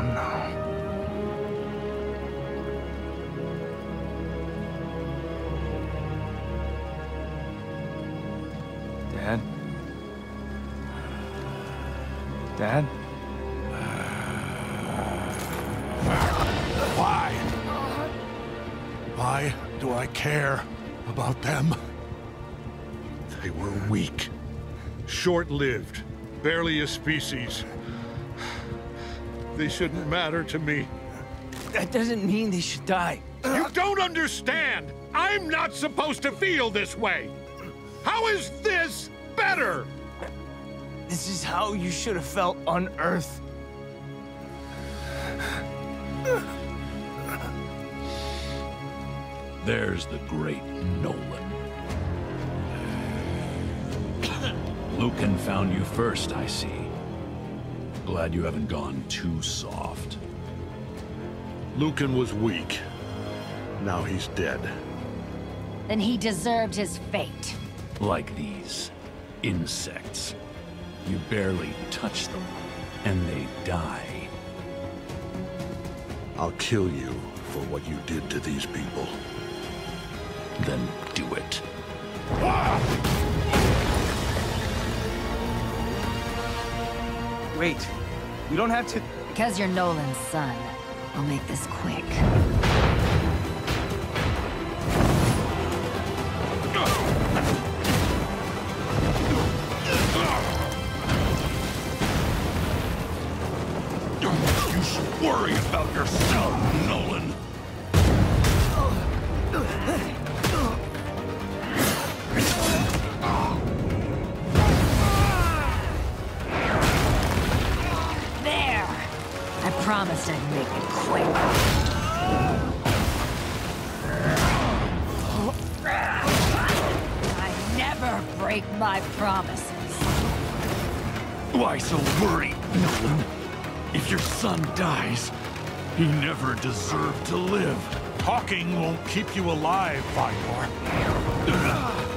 on now. Dad? Dad? Why? Why do I care about them? They were weak, short-lived, barely a species. They shouldn't matter to me. That doesn't mean they should die. You don't understand! I'm not supposed to feel this way! How is this better? This is how you should have felt on Earth. There's the great Nolan. Lucan found you first, I see. Glad you haven't gone too soft. Lucan was weak. Now he's dead. Then he deserved his fate. Like these insects. You barely touch them, and they die. I'll kill you for what you did to these people. Then do it. Ah! Wait, we don't have to... Because you're Nolan's son, I'll make this quick. Don't you should worry about yourself, Nolan. I promised I'd make it quick. I never break my promises. Why so worried, Nolan? If your son dies, he never deserved to live. Talking won't keep you alive, Vidor.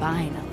Finally.